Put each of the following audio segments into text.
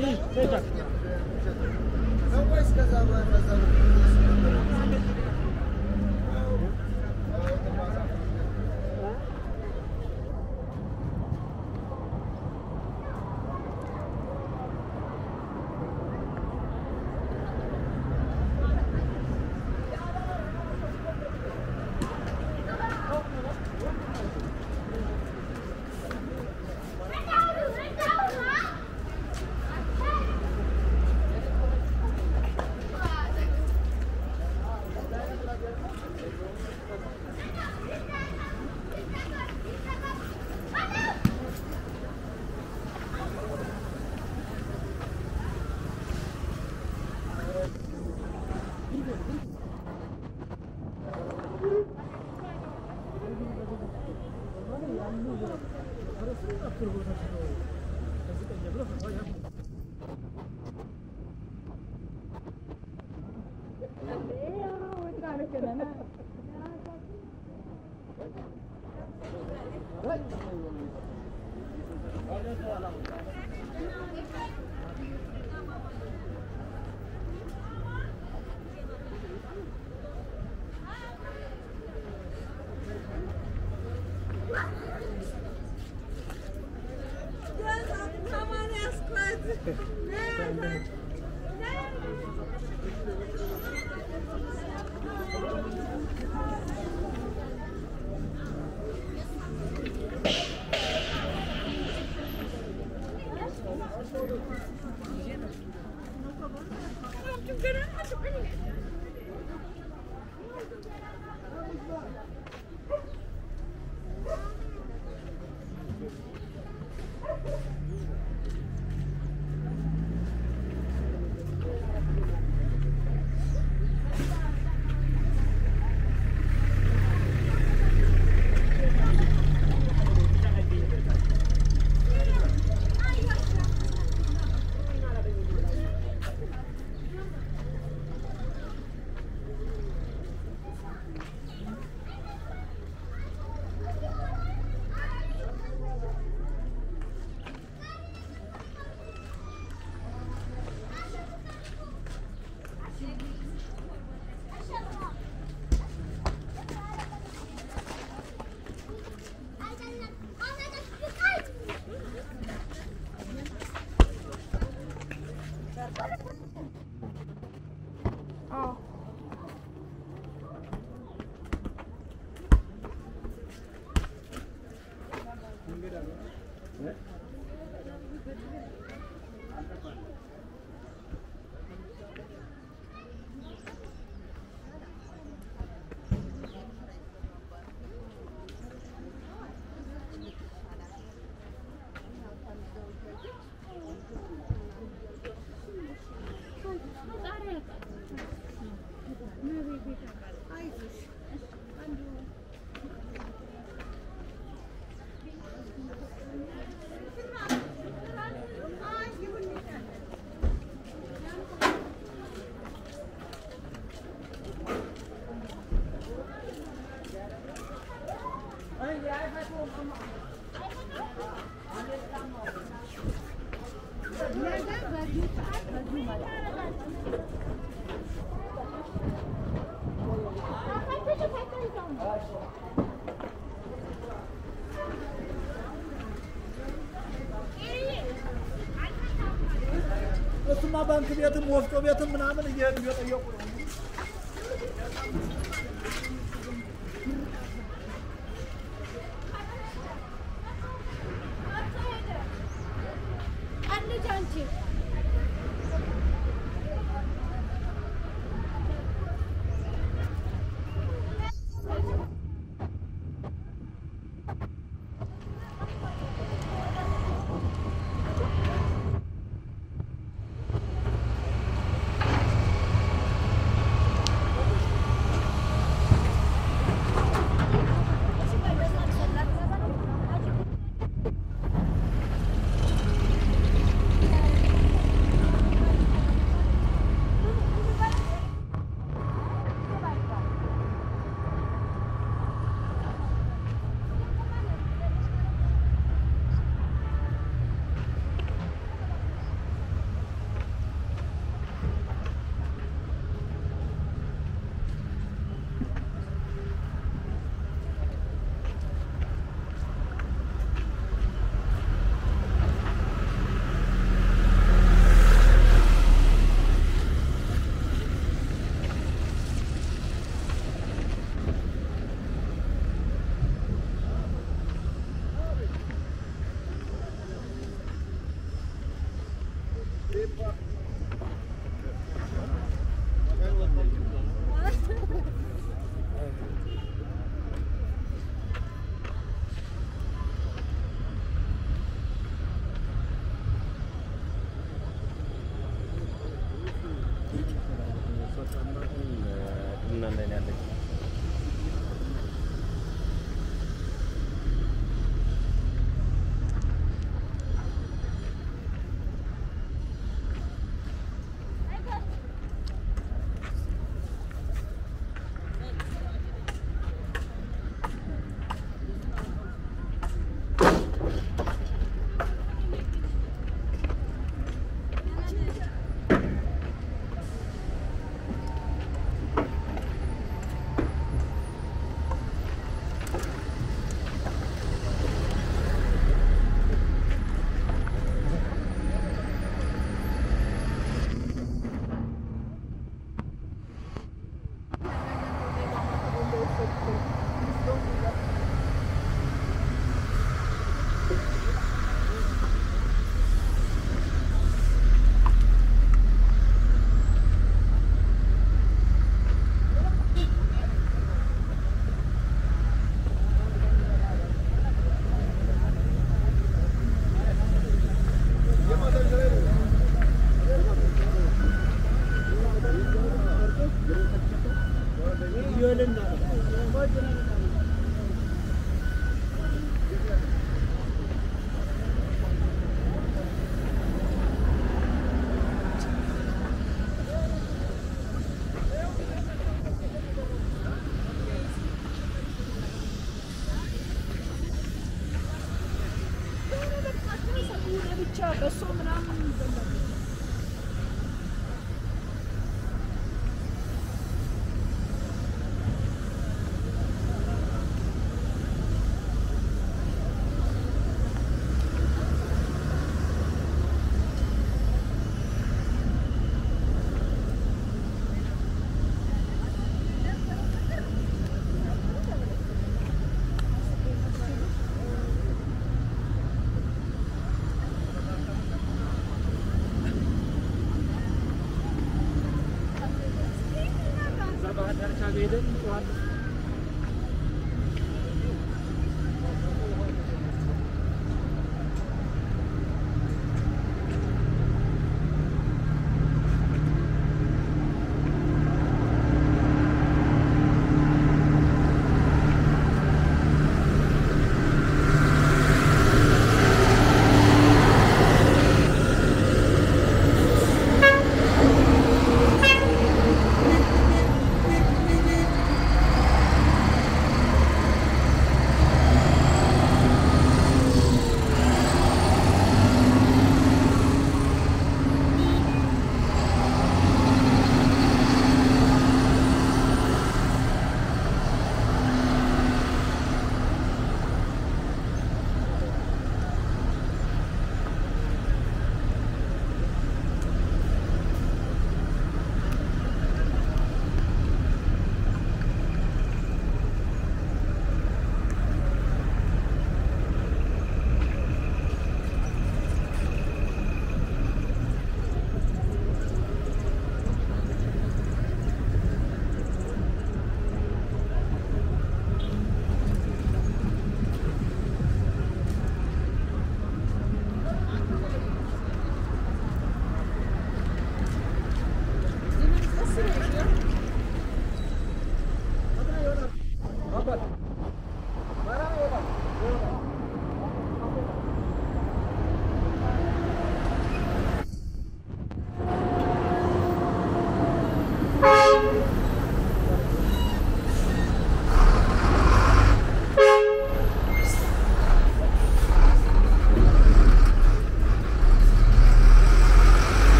Luis, Olha só lá. ባንክ ቤትም ወፍጮ ቤትም ምናምን እየሄዱ እየጠየቁ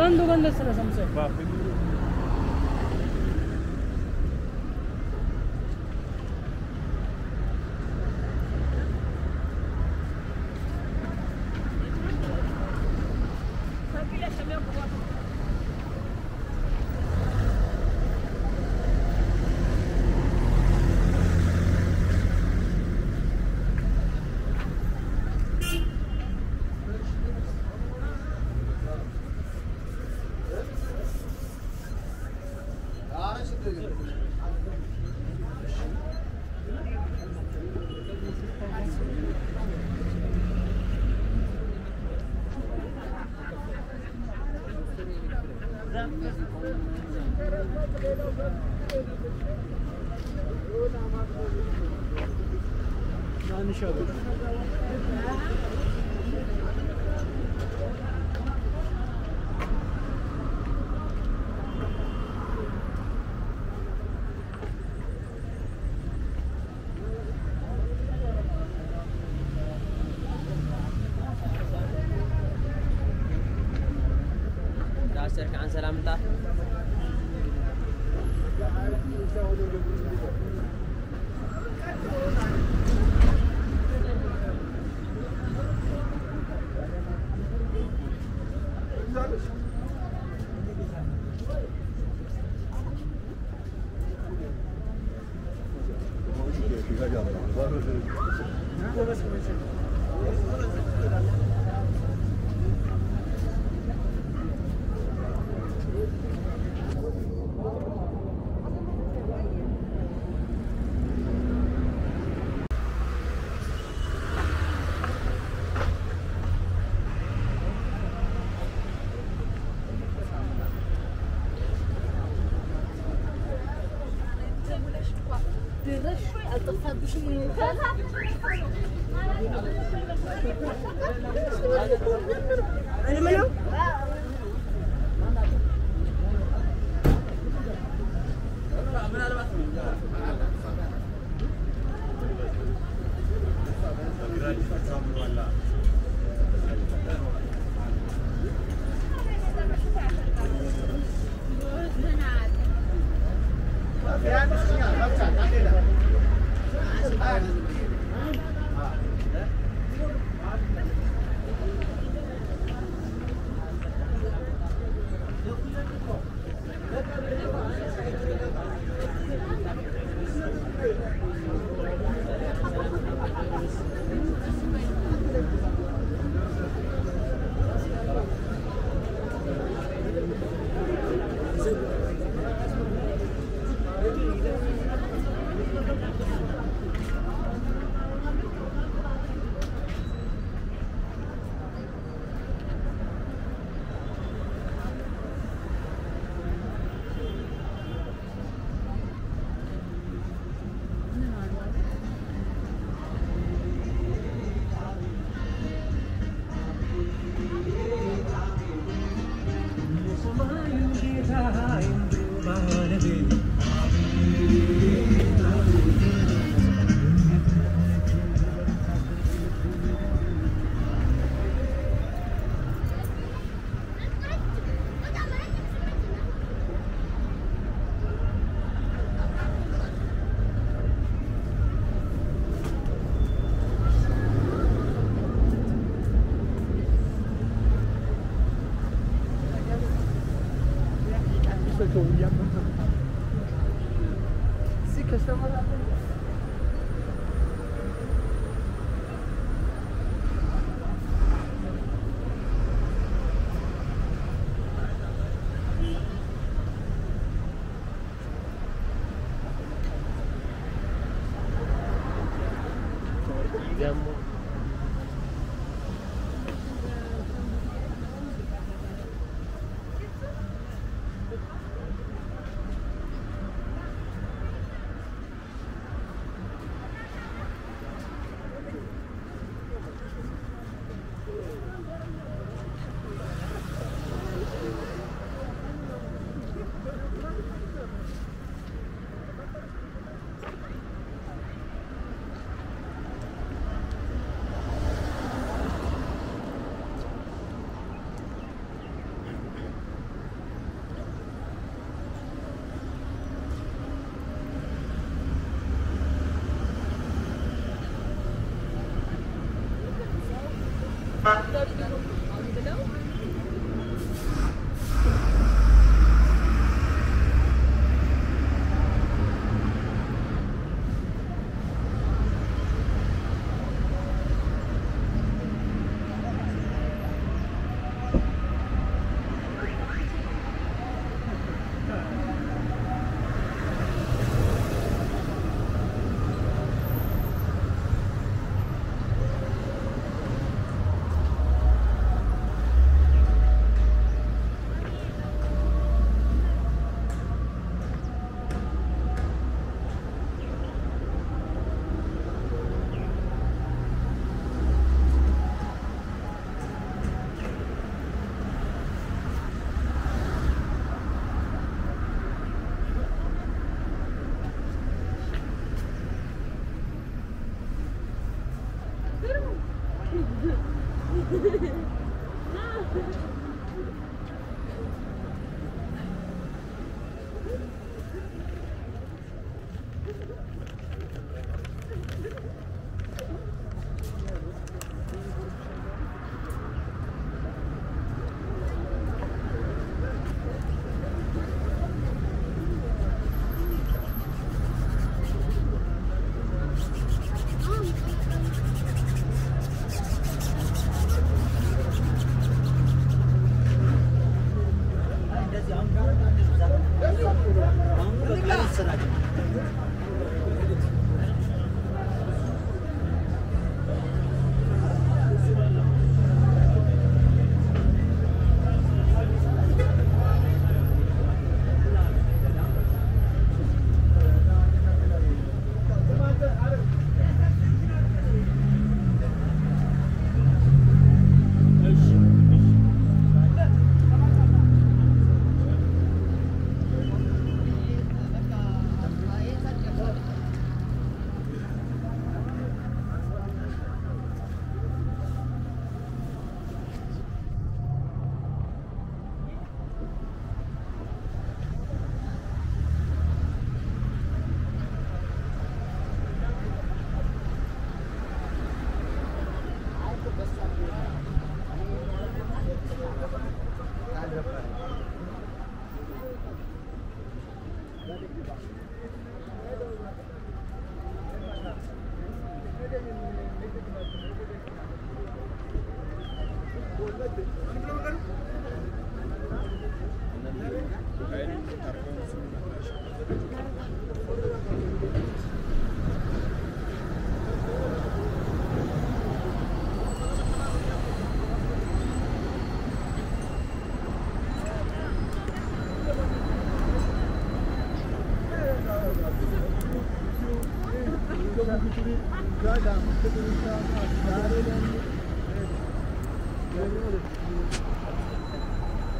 गंद गंद रसम से ሰላምታ 可可爱